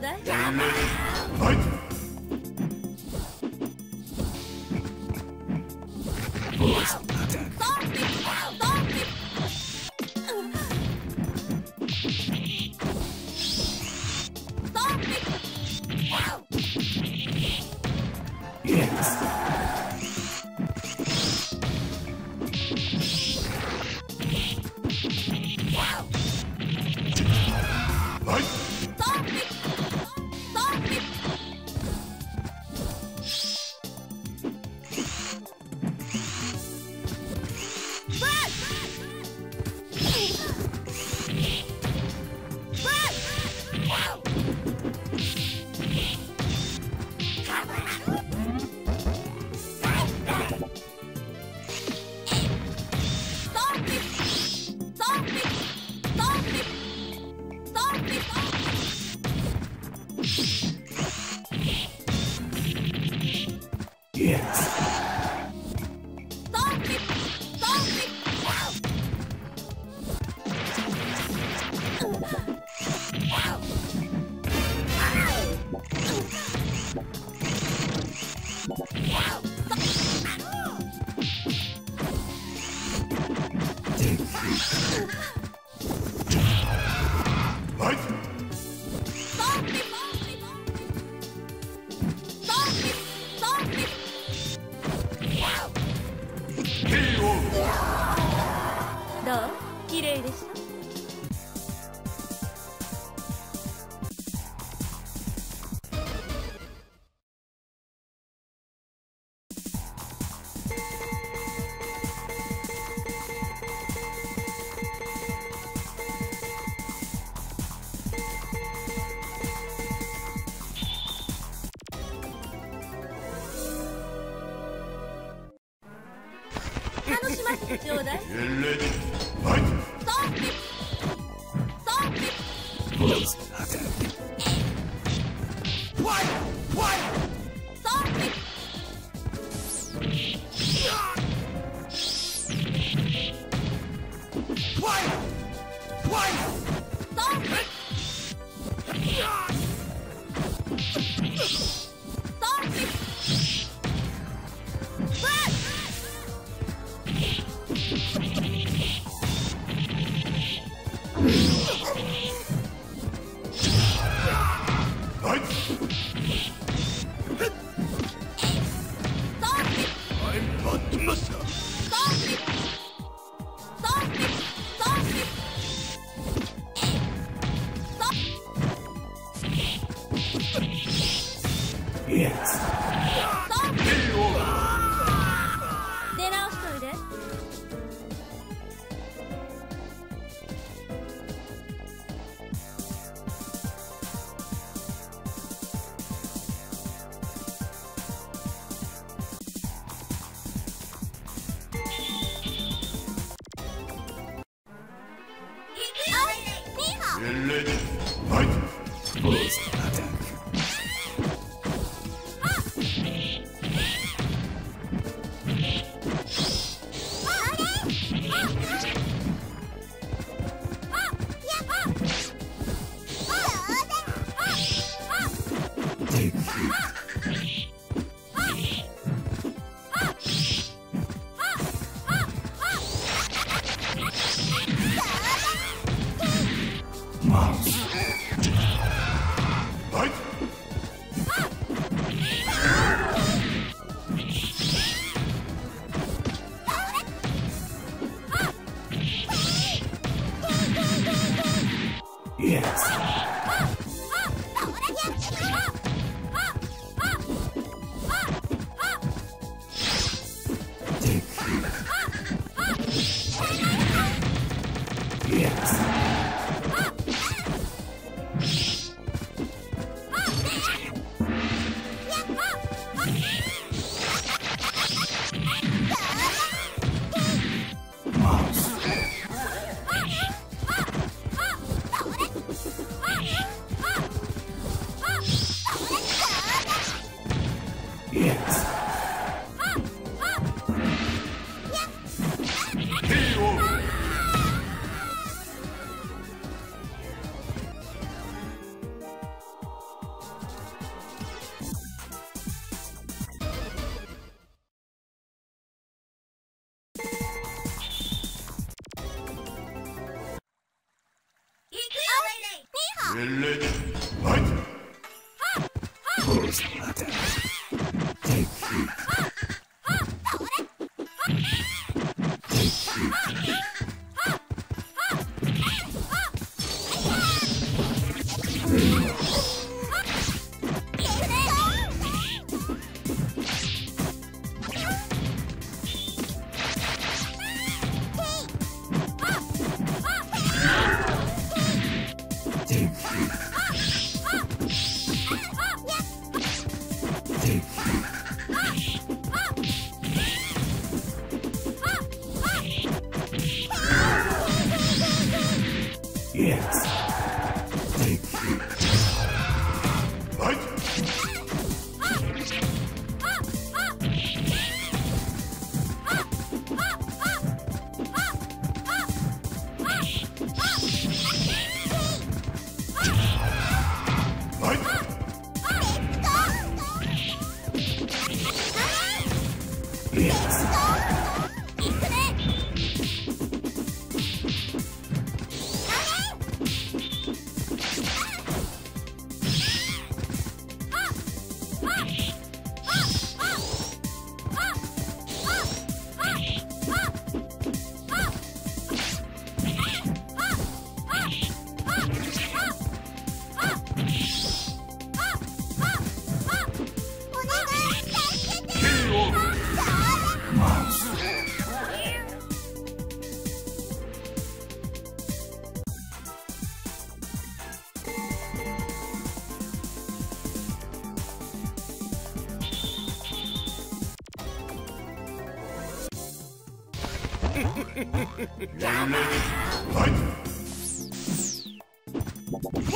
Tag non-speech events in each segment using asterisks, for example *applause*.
ちょい？Millet, haydi. Get ready. Fight. *laughs*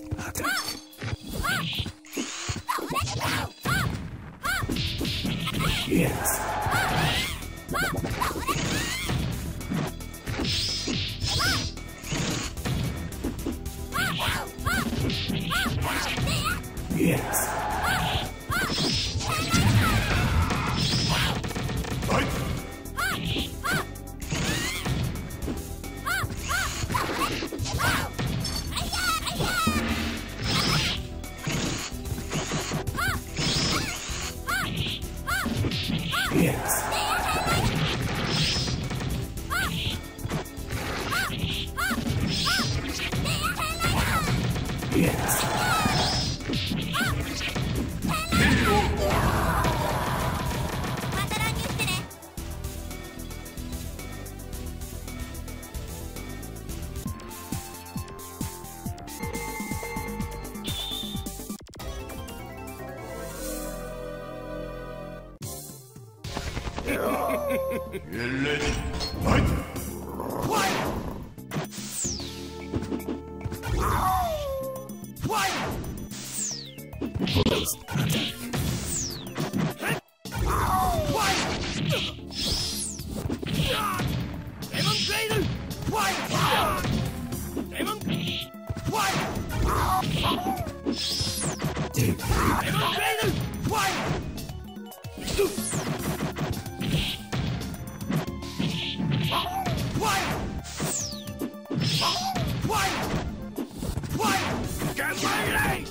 Podcast. Demon Cradle! Quiet! Demon! Quiet! Demon Cradle! Quiet! Quiet! Quiet! Quiet! Get my legs!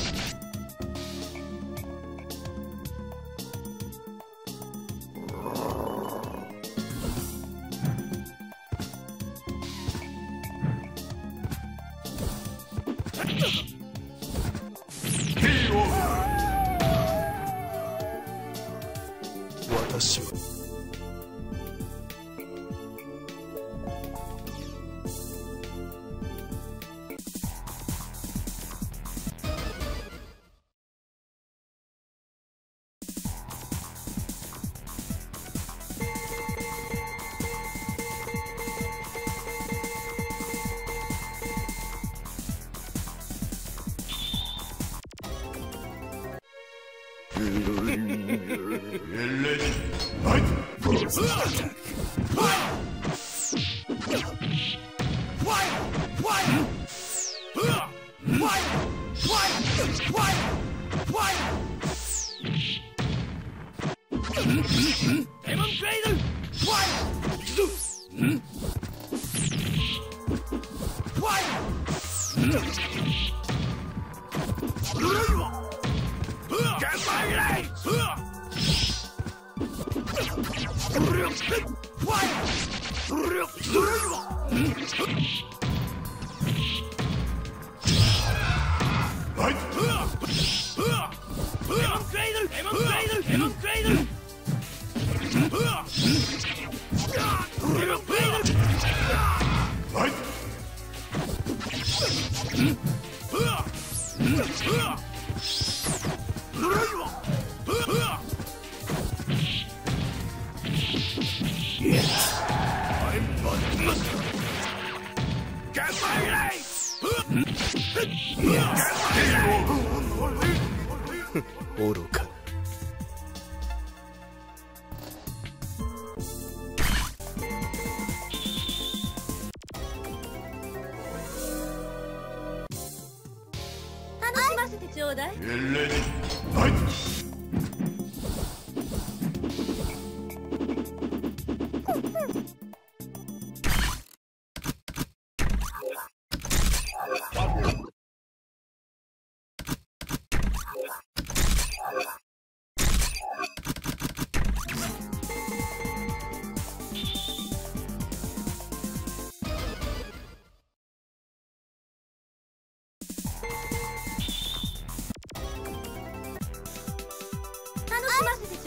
Mm-hmm.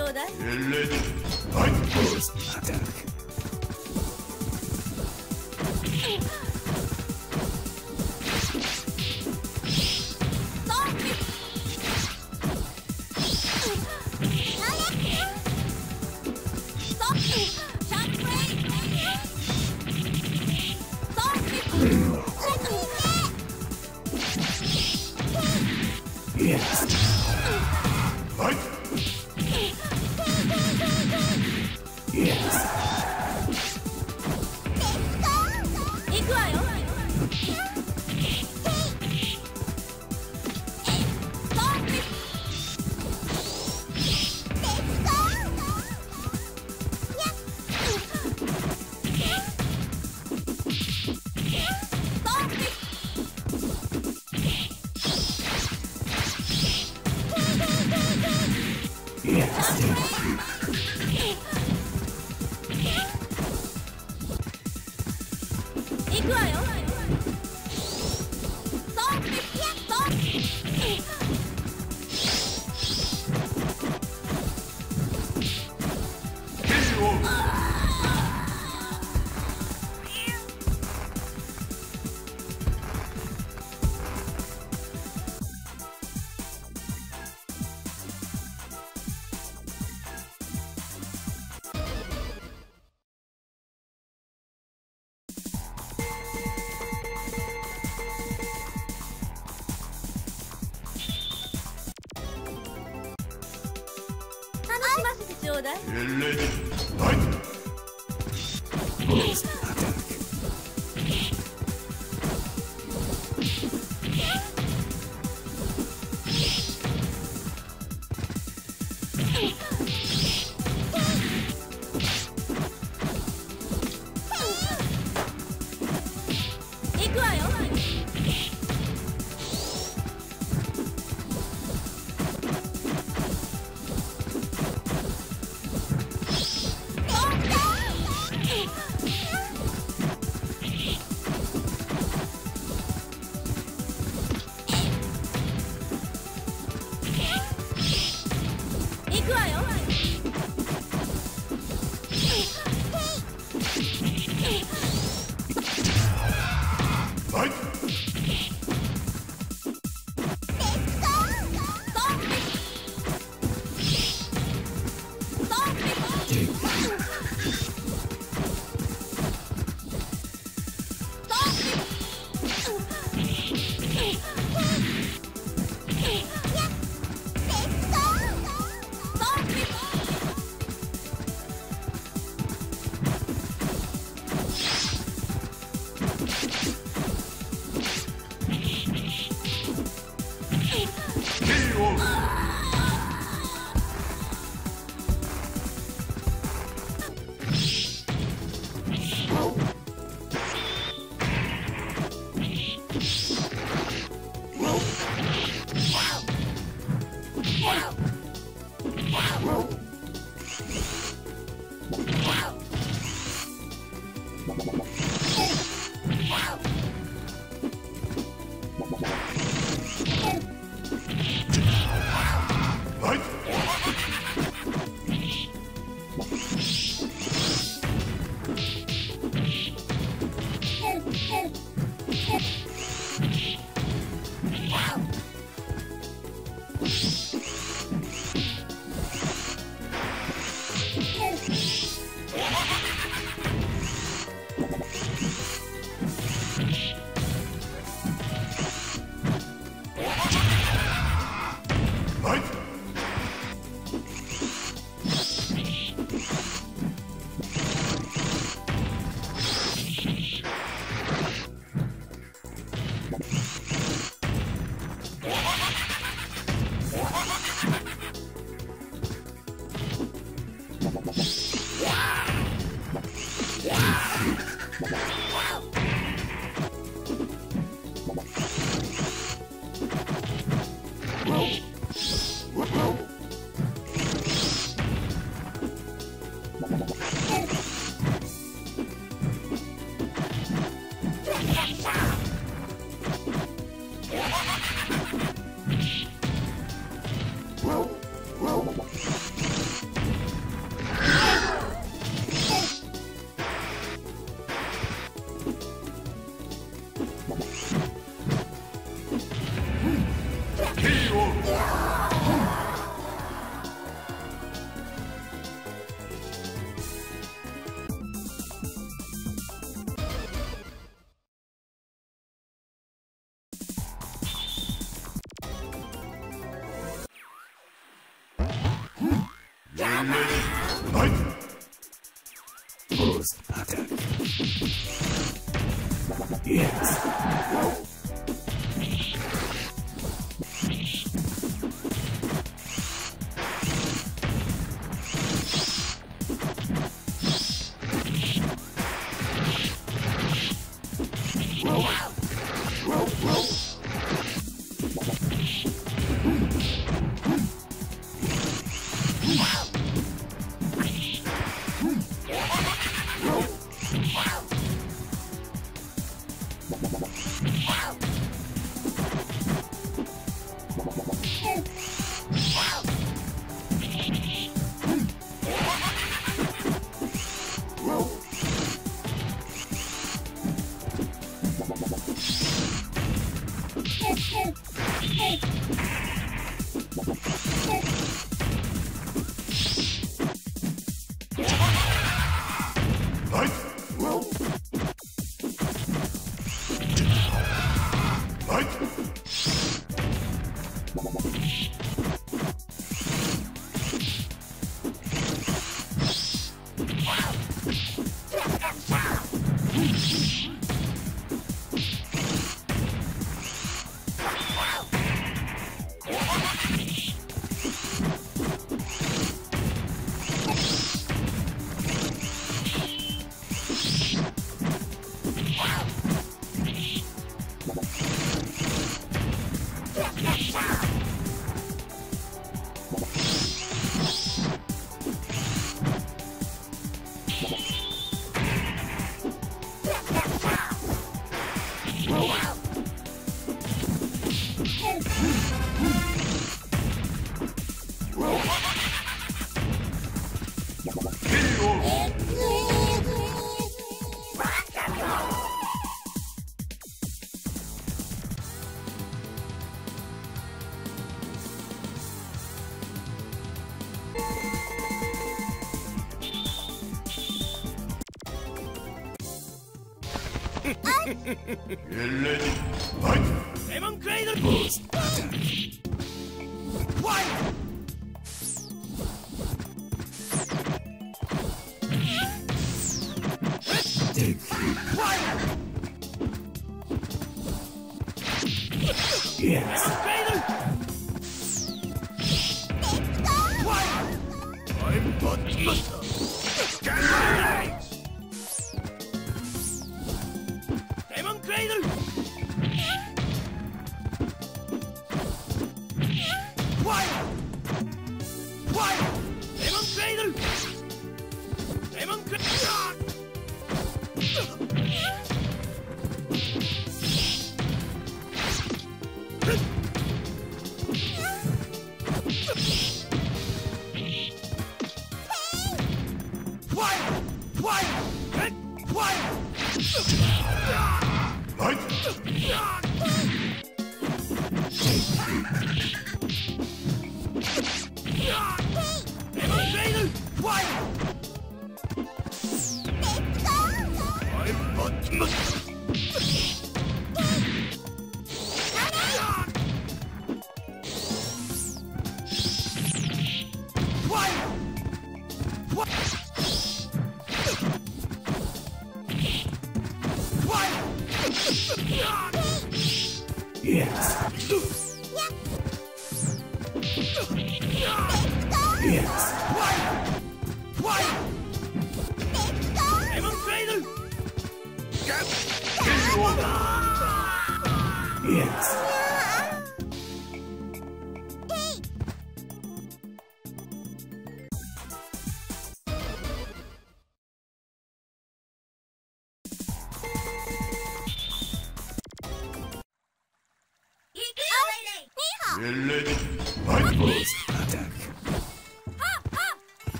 ちょうだい。はい。ませちょうだい。Pause. Attack. Yes.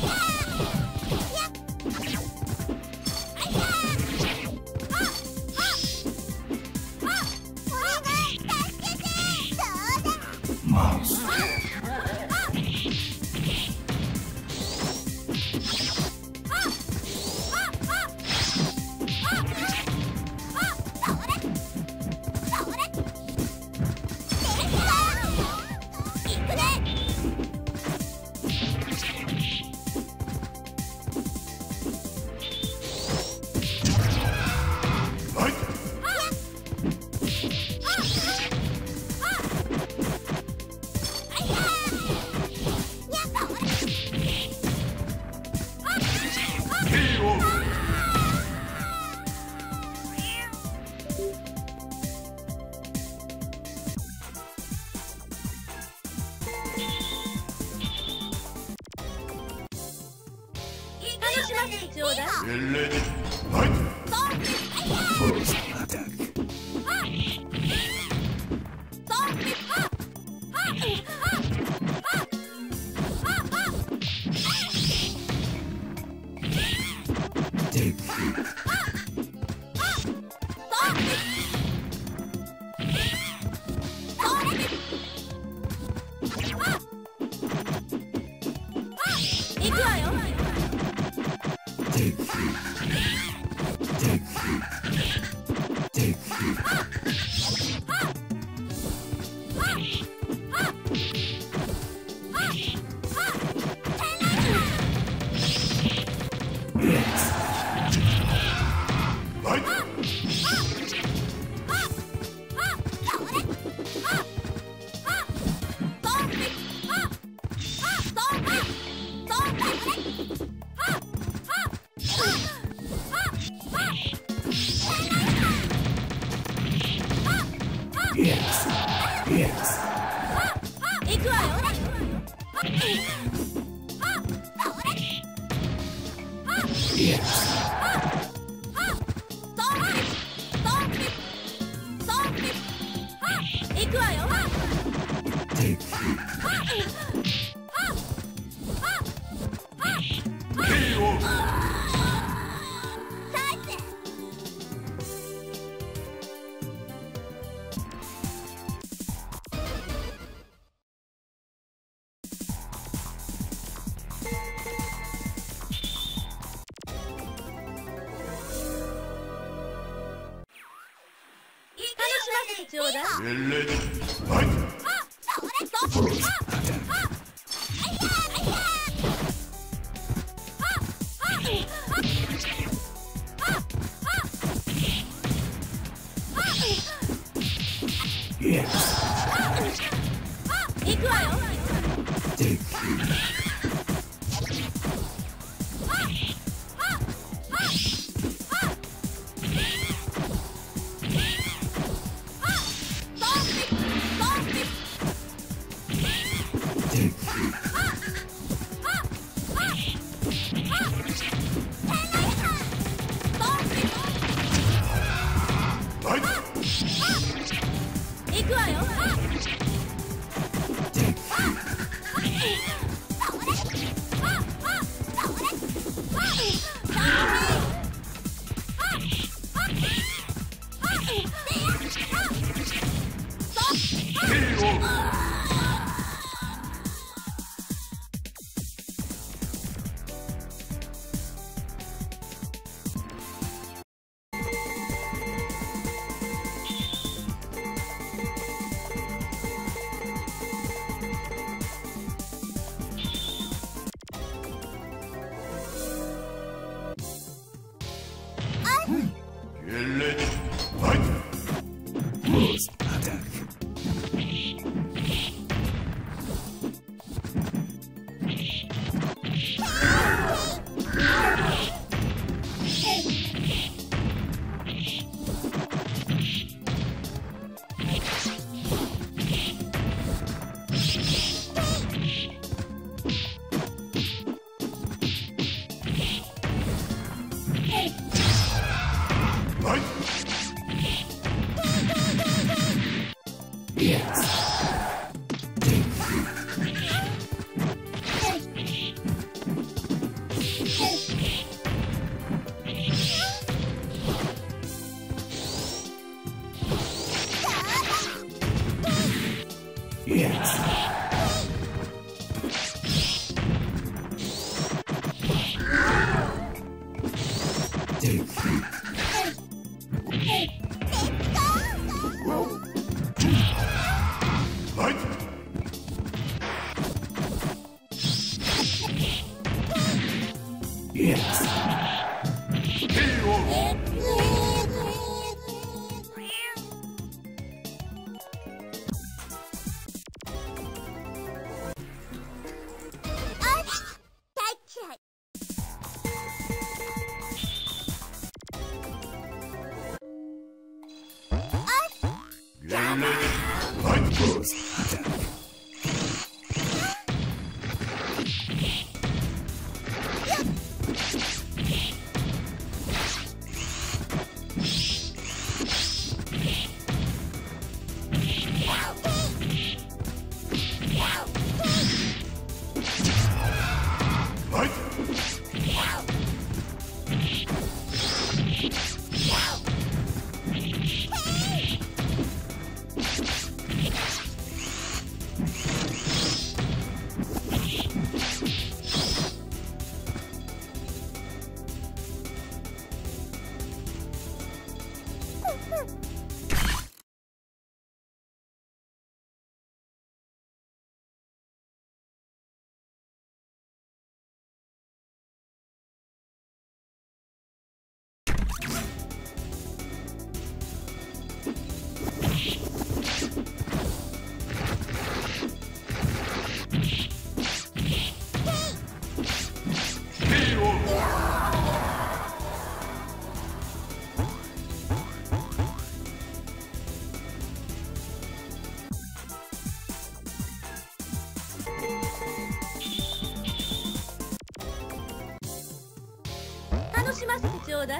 ちちょうだい Hey! *laughs*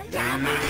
Damn it.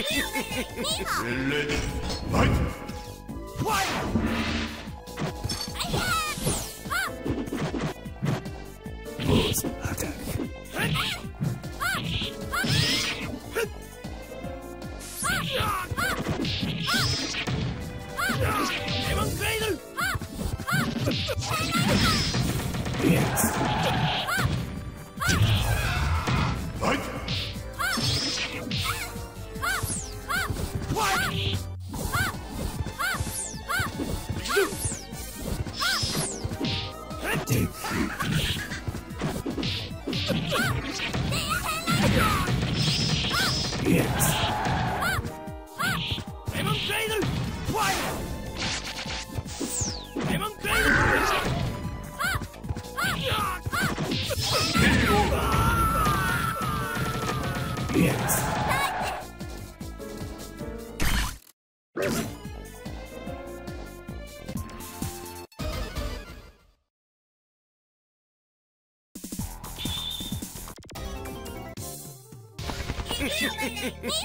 レッツ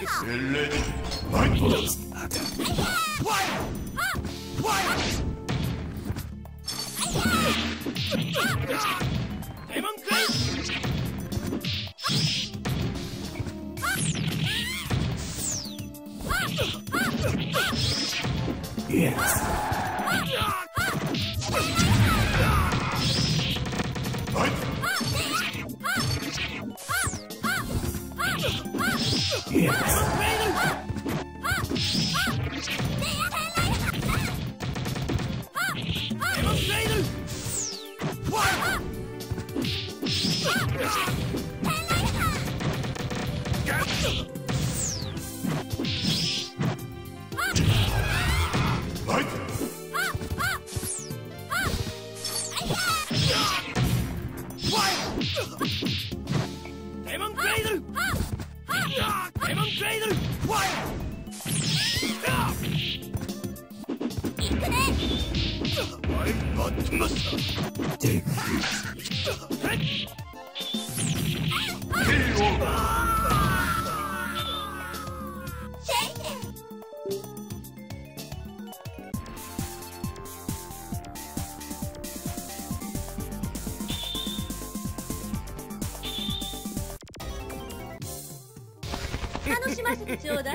Let's Yes. ちょうだ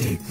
Take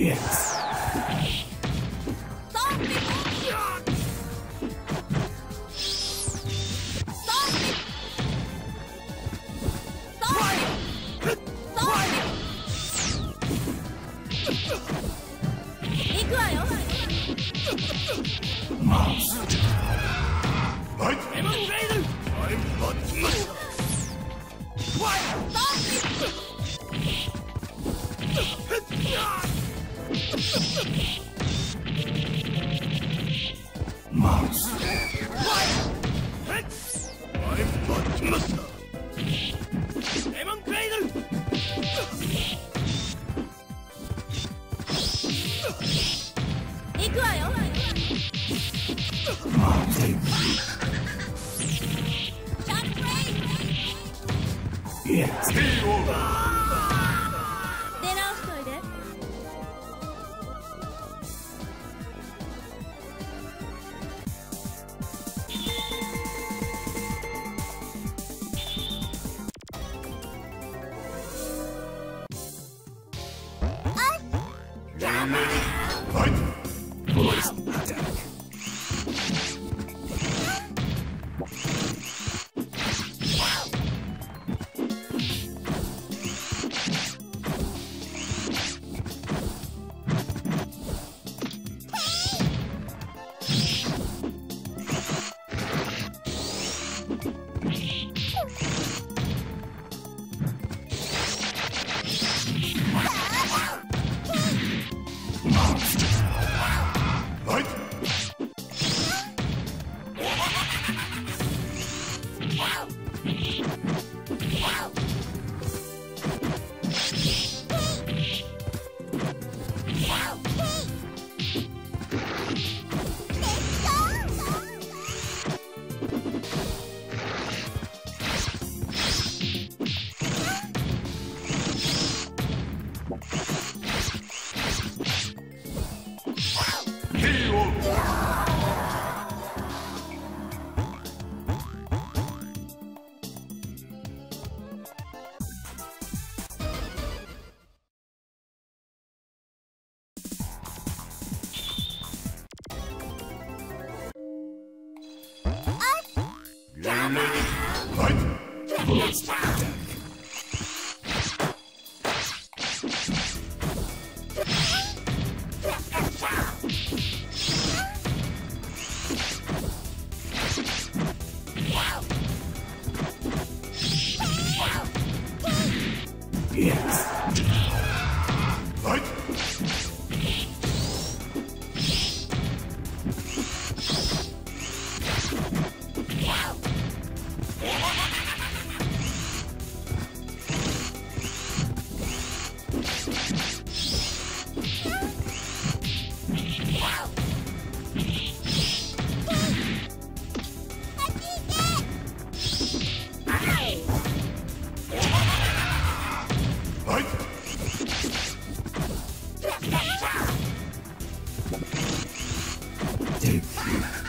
Yes. Este.